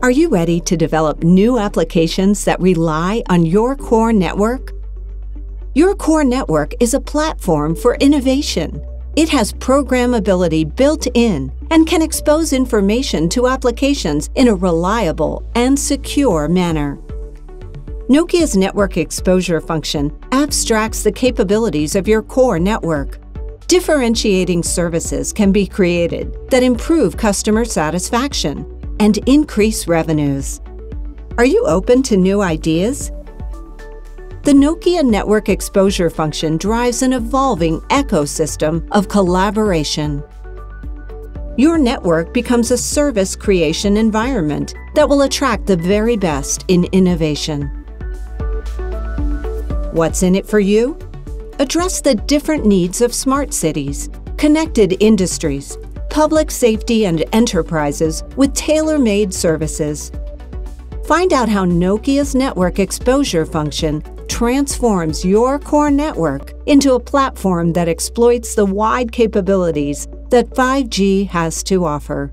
Are you ready to develop new applications that rely on your core network? Your core network is a platform for innovation. It has programmability built in and can expose information to applications in a reliable and secure manner. Nokia's network exposure function abstracts the capabilities of your core network. Differentiating services can be created that improve customer satisfaction and increase revenues. Are you open to new ideas? The Nokia Network Exposure function drives an evolving ecosystem of collaboration. Your network becomes a service creation environment that will attract the very best in innovation. What's in it for you? Address the different needs of smart cities, connected industries, public safety and enterprises with tailor-made services. Find out how Nokia's network exposure function transforms your core network into a platform that exploits the wide capabilities that 5G has to offer.